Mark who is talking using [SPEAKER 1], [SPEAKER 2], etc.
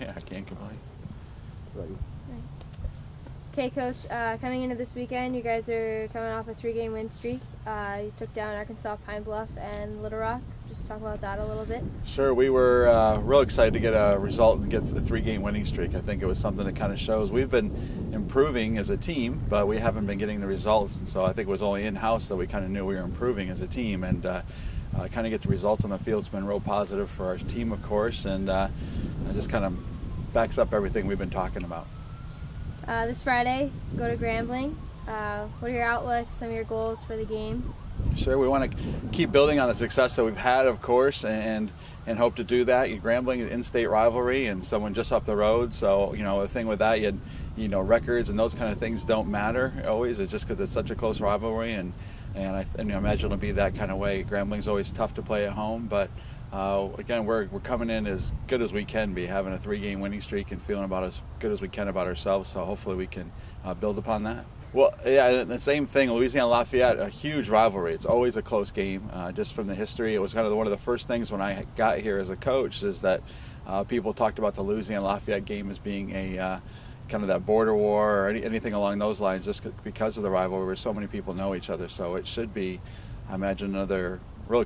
[SPEAKER 1] Yeah, I can't complain.
[SPEAKER 2] Right.
[SPEAKER 3] Okay, Coach. Uh, coming into this weekend, you guys are coming off a three-game win streak. Uh, you took down Arkansas Pine Bluff and Little Rock. Just talk about that a little bit.
[SPEAKER 1] Sure, we were uh, real excited to get a result and get the three-game winning streak. I think it was something that kind of shows we've been improving as a team, but we haven't been getting the results. And so I think it was only in-house that we kind of knew we were improving as a team. And uh, uh, kind of get the results on the field It's been real positive for our team, of course, and uh, it just kind of backs up everything we've been talking about.
[SPEAKER 3] Uh, this Friday, go to Grambling. Uh, what are your outlooks, some of your goals for the game?
[SPEAKER 1] Sure, we want to keep building on the success that we've had, of course, and and hope to do that. Grambling is in-state rivalry and someone just up the road, so you know the thing with that, you you know records and those kind of things don't matter always. It's just because it's such a close rivalry, and and I, and I imagine it'll be that kind of way. Grambling's always tough to play at home, but uh, again, we're, we're coming in as good as we can be, having a three-game winning streak and feeling about as good as we can about ourselves. So hopefully we can uh, build upon that. Well, yeah, the same thing. Louisiana Lafayette, a huge rivalry. It's always a close game. Uh, just from the history, it was kind of one of the first things when I got here as a coach is that uh, people talked about the Louisiana Lafayette game as being a uh, kind of that border war or any, anything along those lines, just because of the rivalry where so many people know each other. So it should be, I imagine, another real.